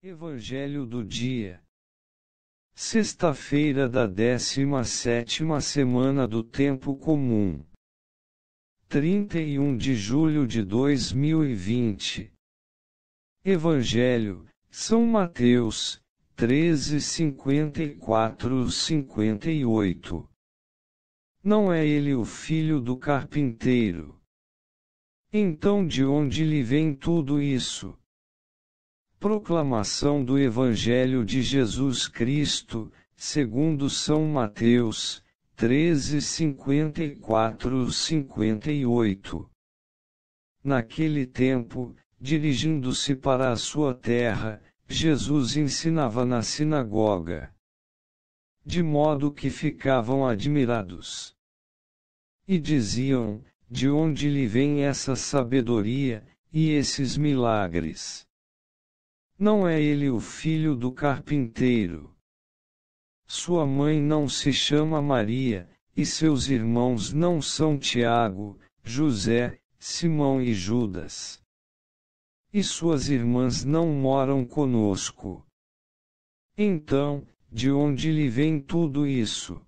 Evangelho do dia. Sexta-feira da décima sétima semana do Tempo Comum. 31 de julho de 2020. Evangelho, São Mateus, 13, 54, 58. Não é ele o filho do carpinteiro? Então de onde lhe vem tudo isso? Proclamação do Evangelho de Jesus Cristo, segundo São Mateus, 13, 54, 58. Naquele tempo, dirigindo-se para a sua terra, Jesus ensinava na sinagoga. De modo que ficavam admirados. E diziam: De onde lhe vem essa sabedoria, e esses milagres? Não é ele o filho do carpinteiro. Sua mãe não se chama Maria, e seus irmãos não são Tiago, José, Simão e Judas. E suas irmãs não moram conosco. Então, de onde lhe vem tudo isso?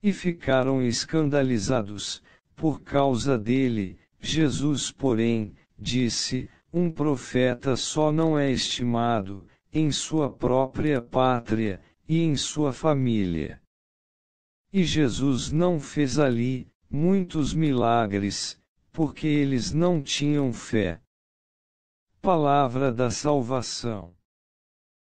E ficaram escandalizados, por causa dele, Jesus, porém, disse: um profeta só não é estimado, em sua própria pátria, e em sua família. E Jesus não fez ali, muitos milagres, porque eles não tinham fé. Palavra da Salvação.